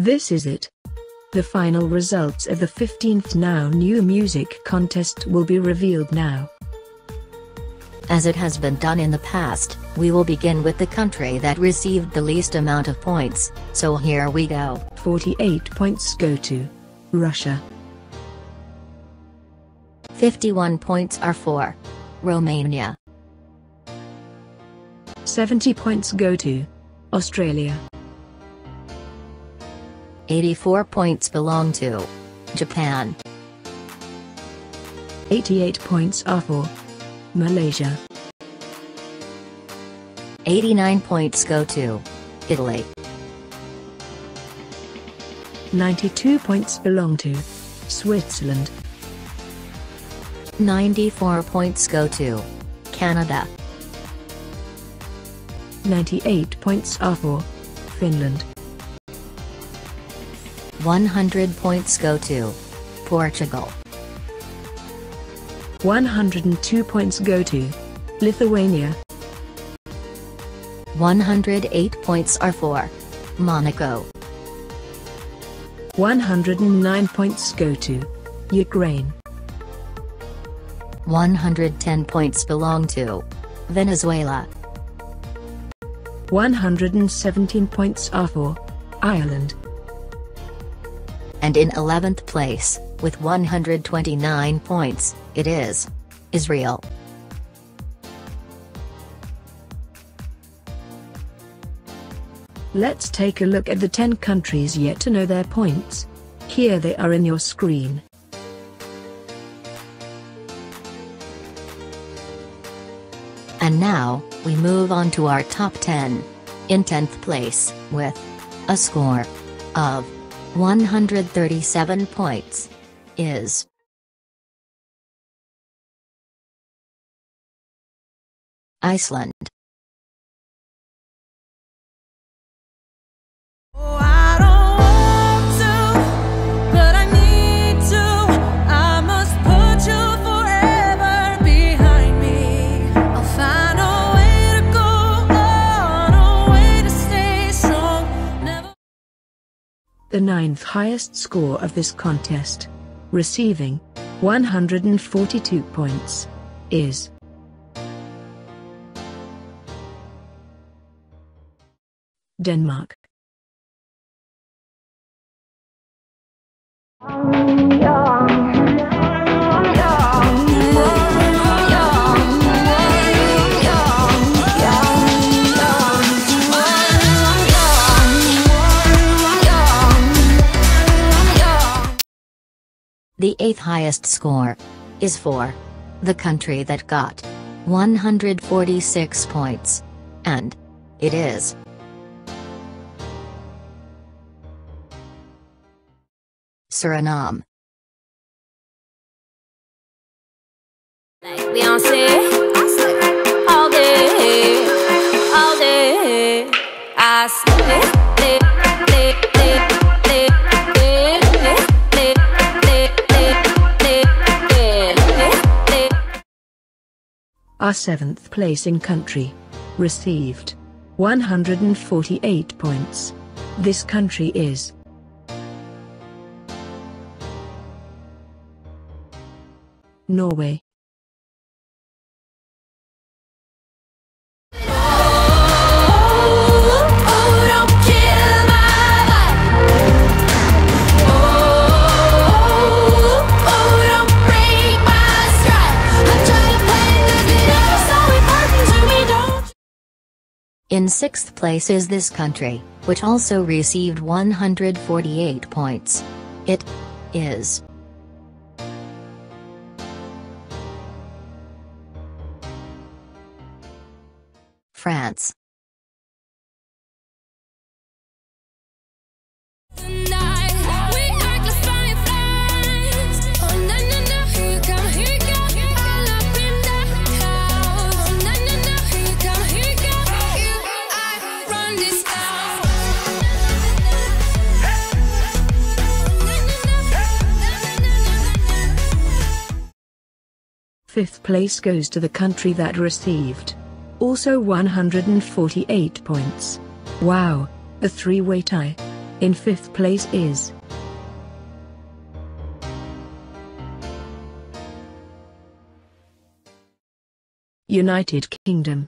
This is it. The final results of the 15th Now New Music Contest will be revealed now. As it has been done in the past, we will begin with the country that received the least amount of points, so here we go. 48 points go to Russia. 51 points are for Romania. 70 points go to Australia. 84 points belong to Japan. 88 points are for Malaysia. 89 points go to Italy. 92 points belong to Switzerland. 94 points go to Canada. 98 points are for Finland. 100 points go to Portugal. 102 points go to Lithuania. 108 points are for Monaco. 109 points go to Ukraine. 110 points belong to Venezuela. 117 points are for Ireland. And in 11th place, with 129 points, it is Israel. Let's take a look at the 10 countries yet to know their points. Here they are in your screen. And now, we move on to our top 10. In 10th place, with a score of 137 points, is Iceland. The ninth highest score of this contest, receiving 142 points, is Denmark. The eighth highest score is for the country that got 146 points. And it is Suriname. Beyonce, all day, all day. I Our seventh placing country, received 148 points. This country is Norway. In sixth place is this country, which also received 148 points. It is France. Fifth place goes to the country that received also 148 points. Wow, a three-way tie. In fifth place is United Kingdom.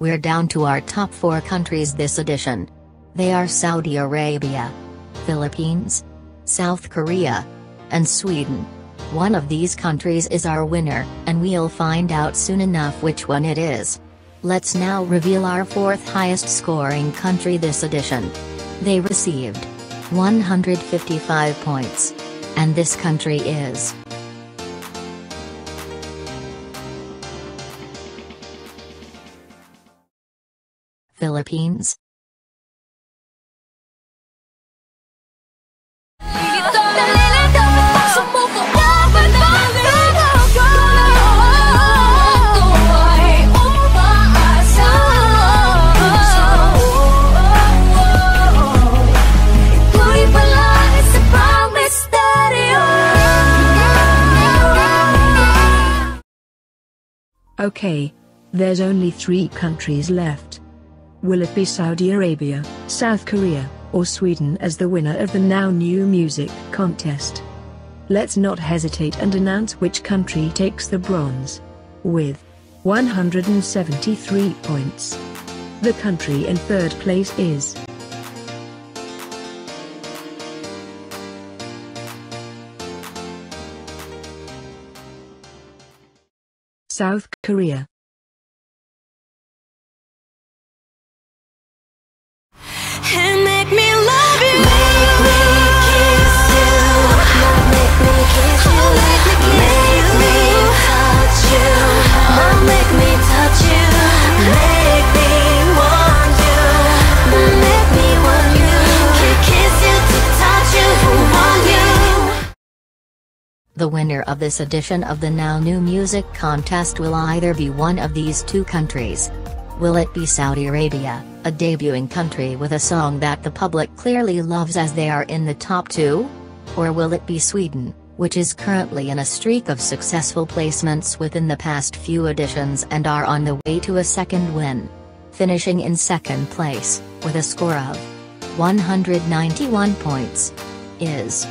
We're down to our top 4 countries this edition. They are Saudi Arabia, Philippines, South Korea, and Sweden. One of these countries is our winner, and we'll find out soon enough which one it is. Let's now reveal our fourth highest scoring country this edition. They received 155 points. And this country is. Philippines. Okay. There's only three countries left. Will it be Saudi Arabia, South Korea, or Sweden as the winner of the Now New Music contest? Let's not hesitate and announce which country takes the bronze. With 173 points. The country in third place is South Korea. The winner of this edition of the Now New Music contest will either be one of these two countries. Will it be Saudi Arabia, a debuting country with a song that the public clearly loves as they are in the top two? Or will it be Sweden, which is currently in a streak of successful placements within the past few editions and are on the way to a second win? Finishing in second place, with a score of 191 points, is.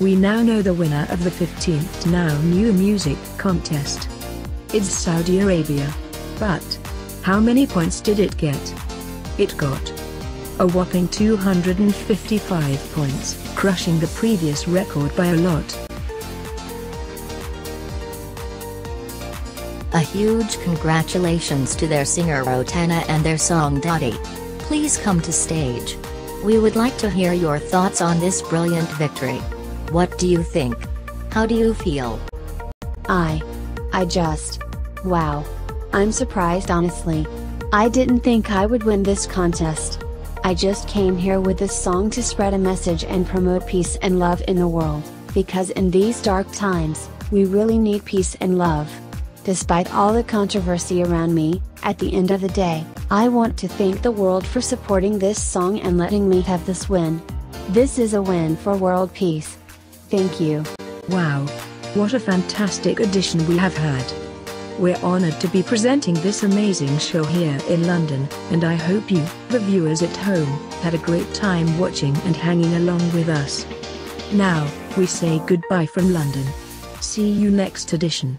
We now know the winner of the 15th Now New Music contest. It's Saudi Arabia. But, how many points did it get? It got a whopping 255 points, crushing the previous record by a lot. A huge congratulations to their singer Rotana and their song Daddy. Please come to stage. We would like to hear your thoughts on this brilliant victory. What do you think? How do you feel? I. I just. Wow. I'm surprised honestly. I didn't think I would win this contest. I just came here with this song to spread a message and promote peace and love in the world, because in these dark times, we really need peace and love. Despite all the controversy around me, at the end of the day, I want to thank the world for supporting this song and letting me have this win. This is a win for world peace. Thank you. Wow. What a fantastic addition we have had. We're honored to be presenting this amazing show here in London, and I hope you, the viewers at home, had a great time watching and hanging along with us. Now, we say goodbye from London. See you next edition.